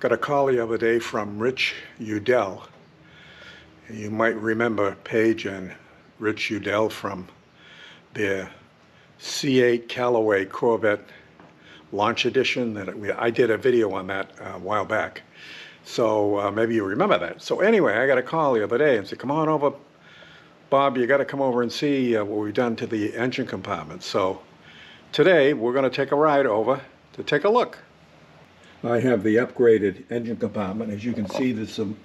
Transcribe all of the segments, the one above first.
Got a call the other day from Rich Udell. You might remember Paige and Rich Udell from their C8 Callaway Corvette launch edition. That we, I did a video on that uh, a while back. So uh, maybe you remember that. So anyway, I got a call the other day and said, come on over, Bob, you got to come over and see uh, what we've done to the engine compartment. So today we're going to take a ride over to take a look. I have the upgraded engine compartment. As you can see, there's some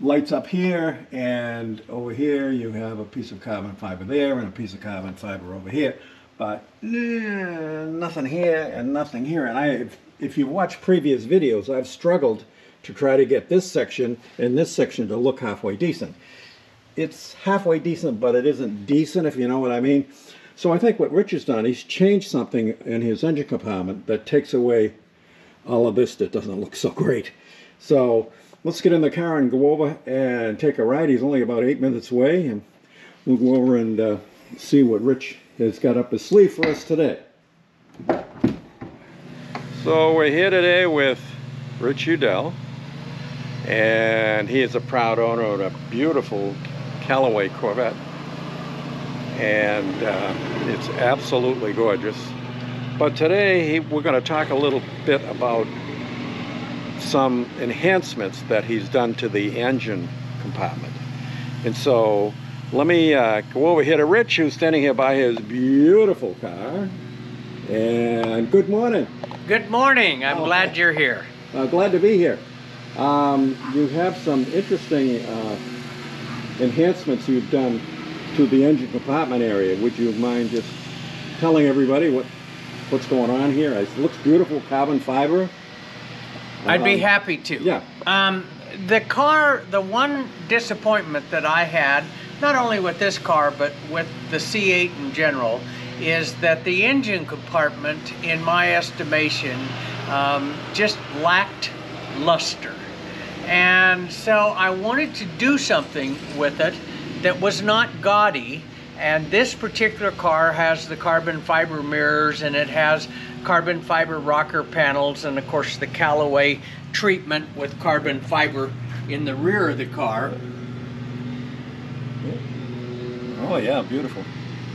lights up here and over here you have a piece of carbon fiber there and a piece of carbon fiber over here. But eh, nothing here and nothing here. And I, if, if you watch previous videos, I've struggled to try to get this section and this section to look halfway decent. It's halfway decent, but it isn't decent, if you know what I mean. So I think what Rich has done, he's changed something in his engine compartment that takes away all of this that doesn't look so great. So let's get in the car and go over and take a ride. He's only about eight minutes away, and we'll go over and uh, see what Rich has got up his sleeve for us today. So we're here today with Rich Udell, and he is a proud owner of a beautiful Callaway Corvette, and uh, it's absolutely gorgeous. But today we're going to talk a little bit about some enhancements that he's done to the engine compartment. And so let me uh, go over here to Rich who's standing here by his beautiful car. And good morning. Good morning. I'm Oh, glad you're here. Uh, glad to be here. Um, you have some interesting uh, enhancements you've done to the engine compartment area. Would you mind just telling everybody what what's going on here? It looks beautiful, carbon fiber. I'd be Um, happy to. Yeah. Um, the car, the one disappointment that I had, not only with this car, but with the C8 in general, is that the engine compartment, in my estimation, um, just lacked luster. And so I wanted to do something with it that was not gaudy. And this particular car has the carbon fiber mirrors and it has carbon fiber rocker panels and of course the Callaway treatment with carbon fiber in the rear of the car. Oh yeah, beautiful.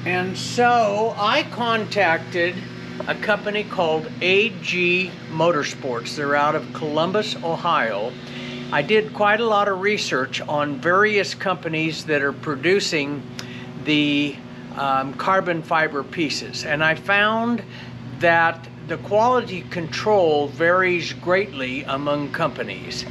And so I contacted a company called AG Motorsports. They're out of Columbus, Ohio. I did quite a lot of research on various companies that are producing the um, carbon fiber pieces, and I found that the quality control varies greatly among companies.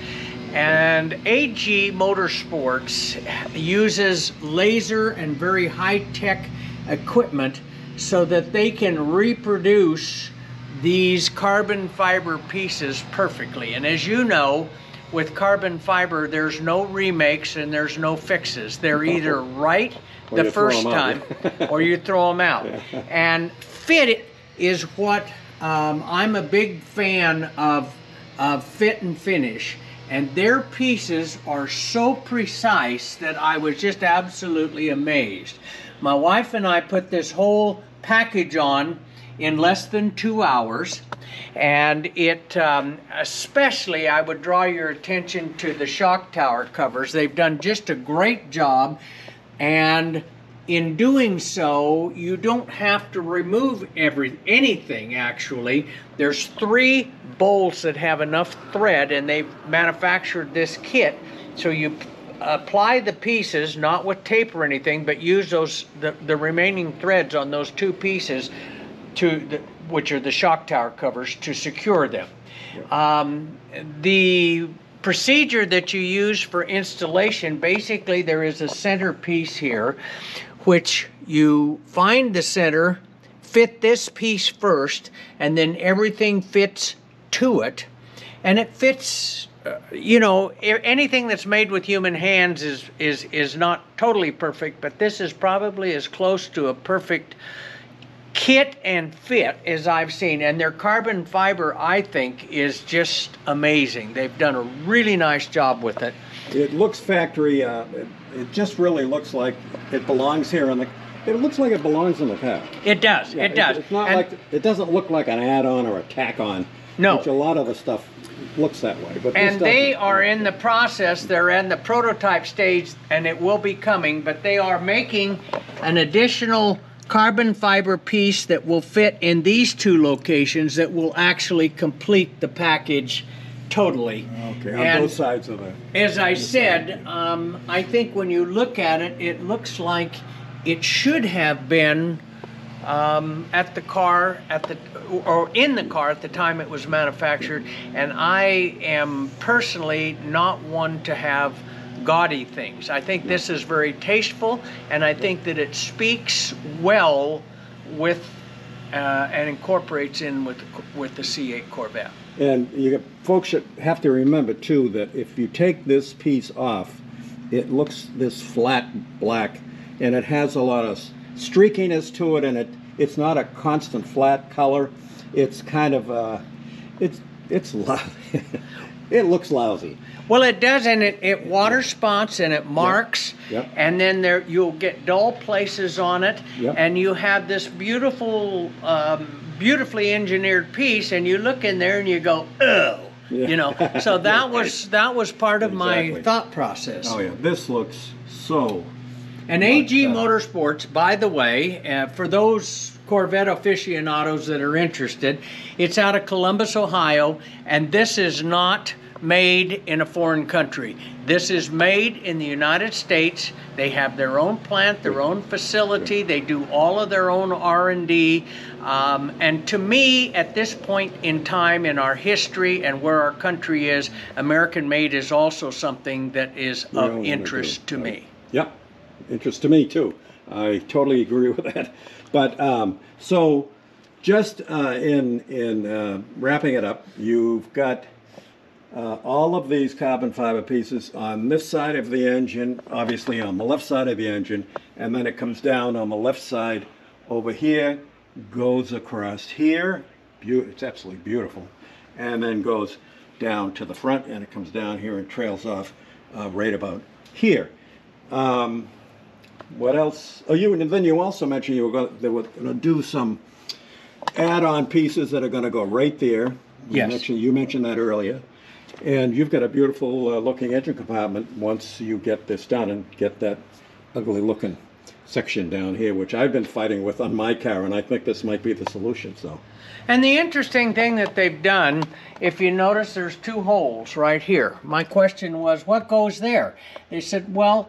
And AG Motorsports uses laser and very high tech equipment so that they can reproduce these carbon fiber pieces perfectly. And as you know, with carbon fiber, there's no remakes and there's no fixes. They're either right Or the first time or you throw them out. And fit is what um, I'm a big fan of, of fit and finish. And their pieces are so precise that I was just absolutely amazed. My wife and I put this whole package on in less than two hours. And it, um, especially, I would draw your attention to the shock tower covers. They've done just a great job. And in doing so, you don't have to remove every anything actually. There's three bolts that have enough thread and they've manufactured this kit. So you apply the pieces, not with tape or anything, but use those the, the remaining threads on those two pieces to the, which are the shock tower covers to secure them. Um, the procedure that you use for installation basically there is a center piece here which you find the center fit this piece first and then everything fits to it. And it fits uh, you know anything that's made with human hands is is is not totally perfect but this is probably as close to a perfect kit and fit as I've seen, and their carbon fiber, I think, is just amazing. They've done a really nice job with it. It looks factory. Uh, it, it just really looks like it belongs here in the. It looks like it belongs in the car. It does. Yeah, it does. It's not And- like it doesn't look like an add-on or a tack-on. No. Which a lot of the stuff looks that way, but And they are in the process, they're in the prototype stage, and it will be coming, but they are making an additional carbon fiber piece that will fit in these two locations that will actually complete the package totally. Okay, on And- both sides of it. As I said, um, I think when you look at it, it looks like it should have been um, at the car at the or in the car at the time it was manufactured. And I am personally not one to have gaudy things. I think this is very tasteful, and I think that it speaks well with uh, and incorporates in with with the C8 Corvette. and you folks should have to remember too that if you take this piece off, it looks this flat black, and it has a lot of streakiness to it, and it it's not a constant flat color. It's kind of uh, it's it's lou- it looks lousy. Well, it does, and it, it water spots and it marks, Yep. and then there you'll get dull places on it, Yep. and you have this beautiful, um, beautifully engineered piece, and you look in there and you go, oh, Yeah. you know. So that was that was part of my thought process. Oh yeah, this looks so. And AG Like that. Motorsports, by the way, uh, for those Corvette aficionados that are interested, it's out of Columbus, Ohio, and this is not made in a foreign country. This is made in the United States. They have their own plant, their own facility. They do all of their own R&D. Um, and to me, at this point in time in our history and where our country is, American made is also something that is of interest to me. Yep, interest to me too. I totally agree with that. But um, so, just uh, in in uh, wrapping it up, you've got uh, all of these carbon fiber pieces on this side of the engine, obviously on the left side of the engine, and then it comes down on the left side over here, goes across here. Beau- it's absolutely beautiful, and then goes down to the front, and it comes down here and trails off uh, right about here. Um, what else? Oh, you and then you also mentioned you were going they were going to do some add-on pieces that are going to go right there. You Yes. mentioned, you mentioned that earlier. And you've got a beautiful uh, looking engine compartment once you get this done and get that ugly looking section down here, which I've been fighting with on my car, and I think this might be the solution. So, And the interesting thing that they've done, if you notice, there's two holes right here. My question was, what goes there? They said, well,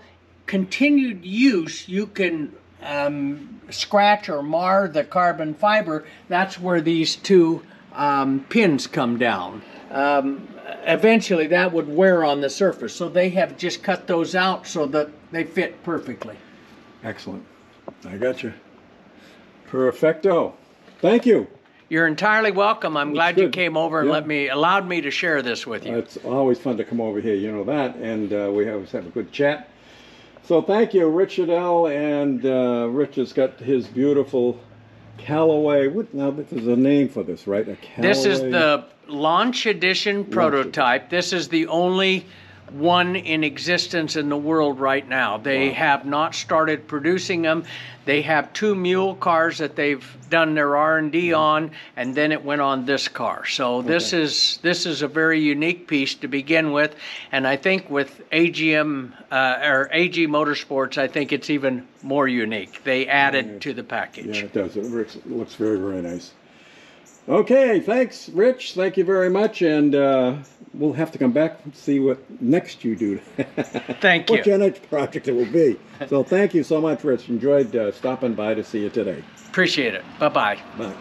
continued use, you can um, scratch or mar the carbon fiber. That's where these two um, pins come down. Um, eventually, that would wear on the surface. So they have just cut those out so that they fit perfectly. excellent. I got you. Perfecto. Thank you. You're entirely welcome. I'm glad you came over and Yeah. let me allowed me to share this with you. It's always fun to come over here, you know that, and uh, we always have a good chat. So thank you, Rich Udell. And uh, Rich has got his beautiful Callaway. What now? There's a name for this, right? A Callaway. This is the launch edition prototype. This is the only one in existence in the world right now. They have not started producing them. They have two mule cars that they've done their R&D on and then it went on this car. So this is this is a very unique piece to begin with and I think with AGM uh, or AG Motorsports I think it's even more unique. They added to the package. Yeah, it does. It looks, it looks very, very nice. Okay, thanks, Rich. Thank you very much, and uh, we'll have to come back and see what next you do. Thank you. what you. your next project it will be. So thank you so much, Rich. Enjoyed uh, stopping by to see you today. Appreciate it. Bye-bye. Bye.